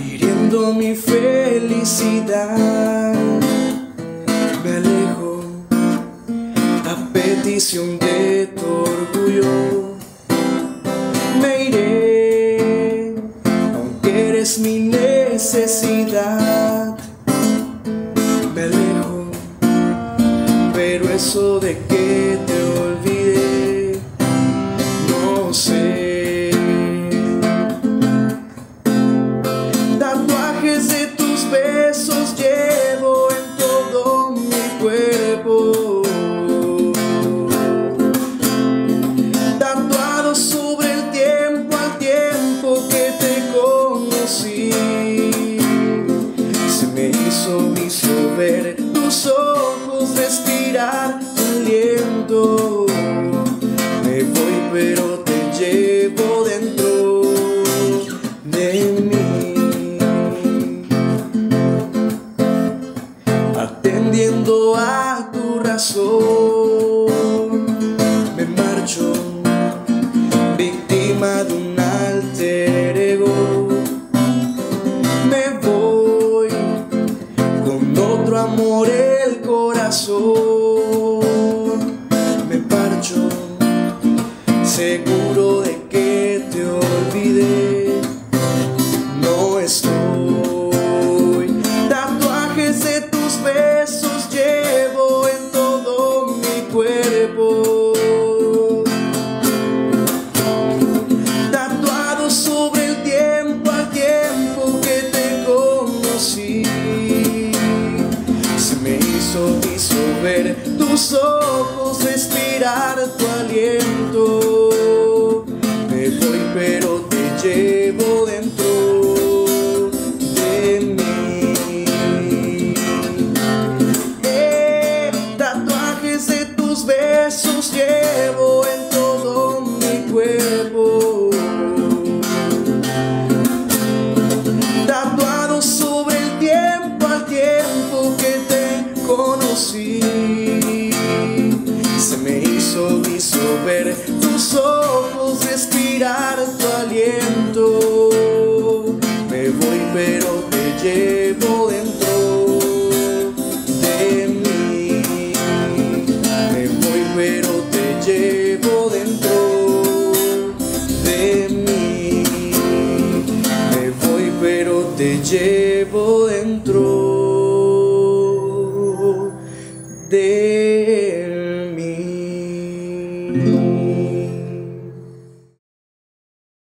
Hiriendo mi felicidad, me alejo a petición de tu eres mi necesidad. Me alejo, pero eso de que te Me voy pero te llevo dentro de mí. Atendiendo a tu razón, me marcho, víctima de un alter ego. Me voy con otro amor el corazón. Seguro de que te olvidé. No estoy. Tatuajes de tus besos llevo en todo mi cuerpo. Tatuado sobre el tiempo al tiempo que te conocí. Se me hizo vicio ver tus ojos tu aliento. Me voy pero te llevo dentro de mí. Tatuajes de tus besos llevo en todo mi cuerpo. Tatuado sobre el tiempo al tiempo que te conocí. Se me ver tus ojos respirar tu aliento. Me voy pero te llevo dentro de mí. Me voy pero te llevo dentro de mí. Me voy pero te llevo dentro de